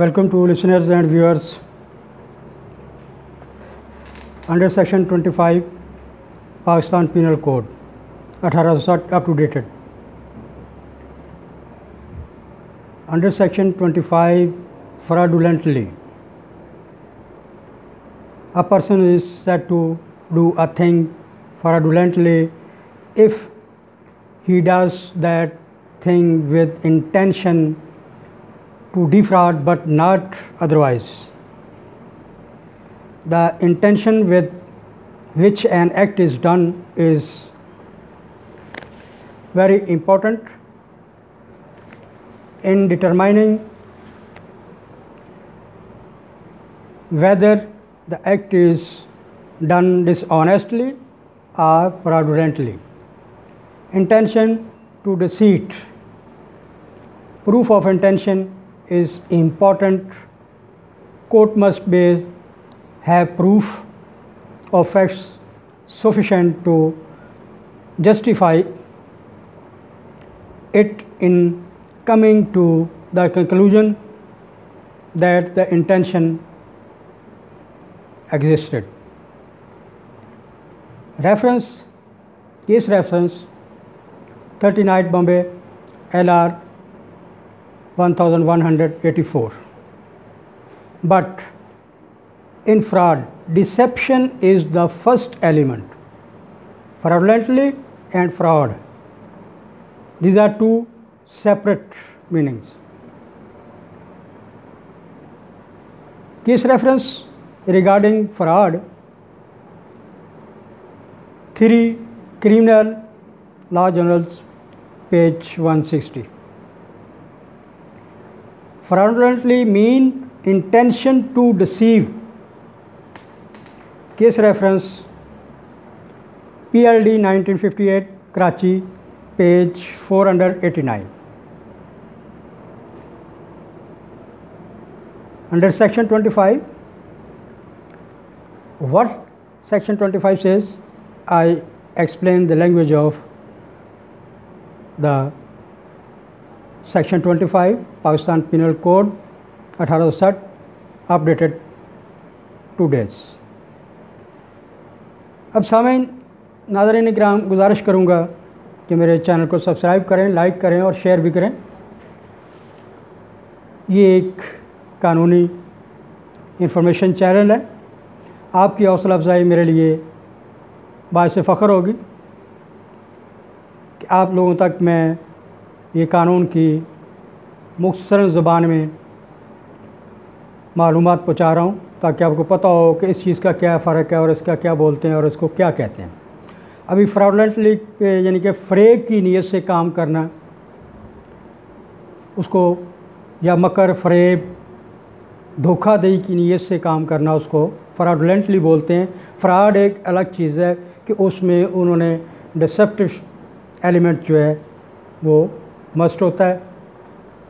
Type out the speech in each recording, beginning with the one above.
Welcome to listeners and viewers. Under Section 25 Pakistan Penal Code 1860 up to dated. Under Section 25 fraudulently a person is said to do a thing fraudulently if he does that thing with intention to defraud but not otherwise. The intention with which an act is done is very important in determining whether the act is done dishonestly or fraudulently. Intention to deceit. Proof of intention is important. Court must be, have proof of facts sufficient to justify it in coming to the conclusion that the intention existed. Reference, case reference 39 Bombay LR 1184. But in fraud, deception is the first element. Fraudulently and fraud. These are two separate meanings. Case reference regarding fraud 3 Criminal Law Journals, page 160. Fraudulently mean intention to deceive. Case reference PLD 1958, Karachi, page 489. Under section 25, what section 25 says? I explain the language of the section 25 Pakistan Penal Code 1860 updated two days अब सामीन नाजरन कराम गुजारिश करूँगा कि मेरे channel को subscribe करें like करें और शेयर भी करें। ये एक कानूनी इंफॉर्मेशन चैनल है। आपकी हौसला अफजाई मेरे लिए बायस फ़ख्र होगी कि आप लोगों तक मैं ये कानून की मुख्तर ज़ुबान में मालूम पहुँचा रहा हूँ, ताकि आपको पता हो कि इस चीज़ का क्या फ़र्क है और इसका क्या बोलते हैं और इसको क्या कहते हैं। अभी फ्रॉडलेंटली पे यानी कि फ़रेब की नीयत से काम करना, उसको या मकर फ़रेब धोखाधड़ी की नीयत से काम करना उसको फ्रॉडलेंटली बोलते हैं। फ्रॉड एक अलग चीज़ है कि उसमें उन्होंने डिसेप्टिव एलिमेंट जो है वो मस्ट होता है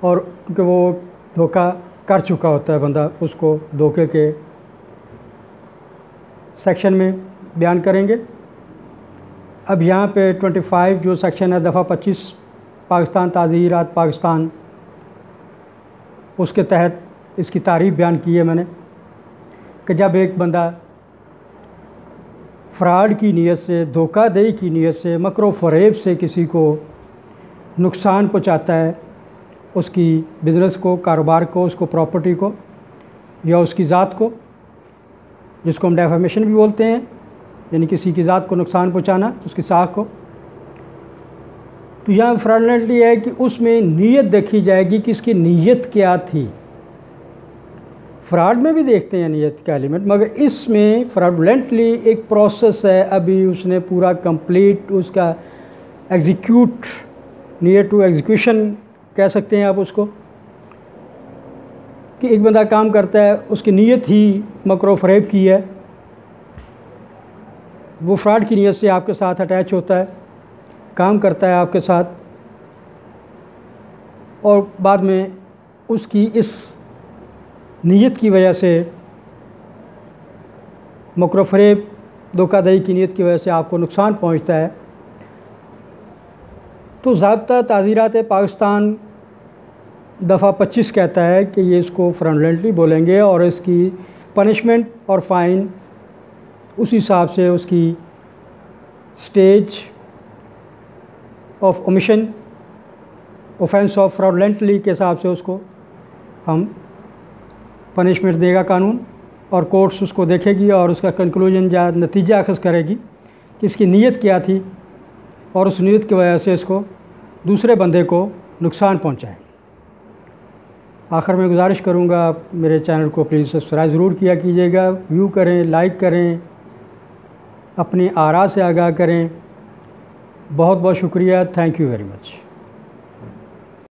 और क्योंकि वो धोखा कर चुका होता है बंदा, उसको धोखे के सेक्शन में बयान करेंगे। अब यहाँ पे 25 जो सेक्शन है, दफ़ा 25 पाकिस्तान ताज़ीरात पाकिस्तान, उसके तहत इसकी तारीफ़ बयान की है मैंने कि जब एक बंदा फ्रॉड की नीयत से, धोखाधड़ी की नीयत से, मकर फ़रेब से किसी को नुकसान पहुंचाता है उसकी बिज़नेस को, कारोबार को, उसको प्रॉपर्टी को या उसकी ज़ात को, जिसको हम डेफामेशन भी बोलते हैं, यानी किसी की ज़ात को नुकसान पहुंचाना उसकी साख को। तो यहाँ फ्रॉडलेंटली है कि उसमें नीयत देखी जाएगी कि इसकी नीयत क्या थी। फ्रॉड में भी देखते हैं नीयत का एलिमेंट, मगर इसमें फ्रॉडलेंटली एक प्रोसेस है। अभी उसने पूरा कंप्लीट, उसका एग्जीक्यूट नियर टू एग्जीक्यूशन कह सकते हैं आप उसको, कि एक बंदा काम करता है, उसकी नीयत ही मकर फ़रेब की है। वो फ्रॉड की नीयत से आपके साथ अटैच होता है, काम करता है आपके साथ, और बाद में उसकी इस नीयत की वजह से मकर फ़रेब, धोखाधड़ी की नीयत की वजह से आपको नुकसान पहुँचता है। तो जबता ताज़ीरात पाकिस्तान दफ़ा 25 कहता है कि ये इसको फ्रॉडलेंटली बोलेंगे और इसकी पनिशमेंट और फ़ाइन उस हिसाब से उसकी stage of omission, offence of fraudulently के हिसाब से उसको हम पनिशमेंट देगा कानून और कोर्ट्स उसको देखेगी और उसका कंक्लूजन या नतीजा अखज़ करेगी कि इसकी नीयत क्या थी और उस नीयत की वजह से इसको दूसरे बंदे को नुकसान पहुँचाए। आखिर में गुजारिश करूँगा, मेरे चैनल को प्लीज़ सब्सक्राइब ज़रूर किया कीजिएगा। व्यू करें लाइक करें, अपनी आरा से आगाह करें। बहुत बहुत शुक्रिया। Thank you very much